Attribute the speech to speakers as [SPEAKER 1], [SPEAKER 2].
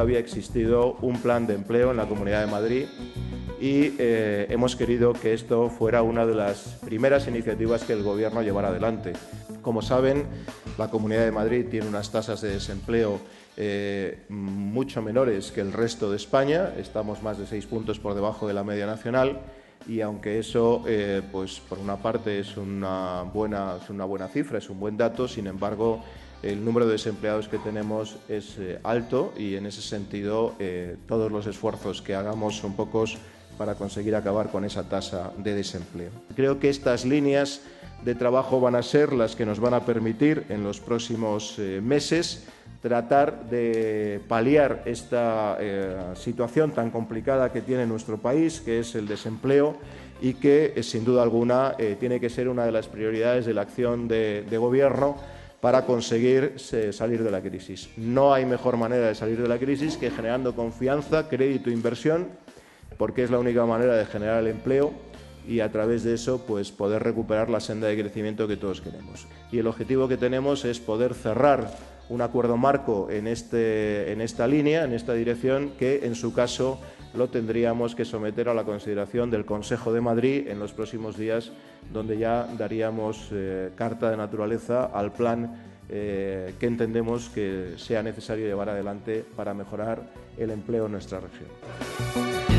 [SPEAKER 1] había existido un plan de empleo en la Comunidad de Madrid y eh, hemos querido que esto fuera una de las primeras iniciativas que el Gobierno llevara adelante. Como saben, la Comunidad de Madrid tiene unas tasas de desempleo eh, mucho menores que el resto de España, estamos más de seis puntos por debajo de la media nacional y aunque eso, eh, pues por una parte es una, buena, es una buena cifra, es un buen dato, sin embargo, el número de desempleados que tenemos es alto y en ese sentido todos los esfuerzos que hagamos son pocos para conseguir acabar con esa tasa de desempleo. Creo que estas líneas de trabajo van a ser las que nos van a permitir en los próximos eh, meses tratar de paliar esta eh, situación tan complicada que tiene nuestro país, que es el desempleo y que, eh, sin duda alguna, tiene que ser una de las prioridades de la acción de, de Gobierno para conseguir salir de la crisis. No hay mejor manera de salir de la crisis que generando confianza, crédito e inversión porque es la única manera de generar el empleo y a través de eso pues poder recuperar la senda de crecimiento que todos queremos. Y el objetivo que tenemos es poder cerrar un acuerdo marco en, este, en esta línea, en esta dirección, que en su caso lo tendríamos que someter a la consideración del Consejo de Madrid en los próximos días, donde ya daríamos eh, carta de naturaleza al plan eh, que entendemos que sea necesario llevar adelante para mejorar el empleo en nuestra región.